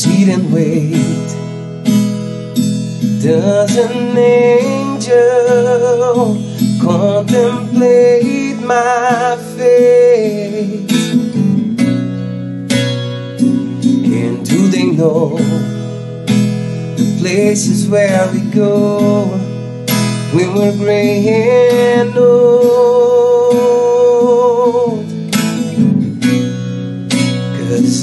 sit and wait. Does an angel contemplate my fate? And do they know the places where we go when we're gray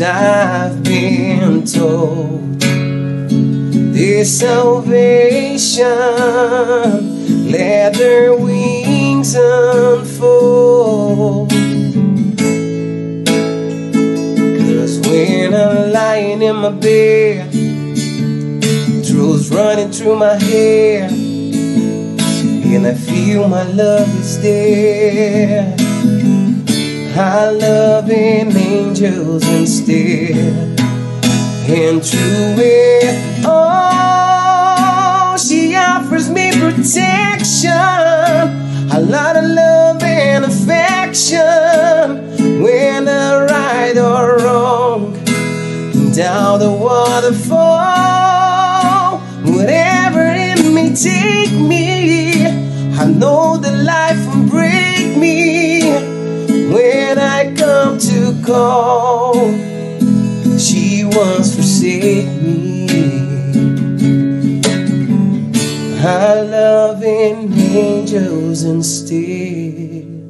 I've been told This salvation, let their wings unfold. Cause when I'm lying in my bed, truth's running through my hair, and I feel my love is there. I love in angels instead. And through it all, she offers me protection, a lot of love and affection. When I right or wrong, down the waterfall, whatever it may take me, I know that life will break call. She once forsake me. I love in angels instead.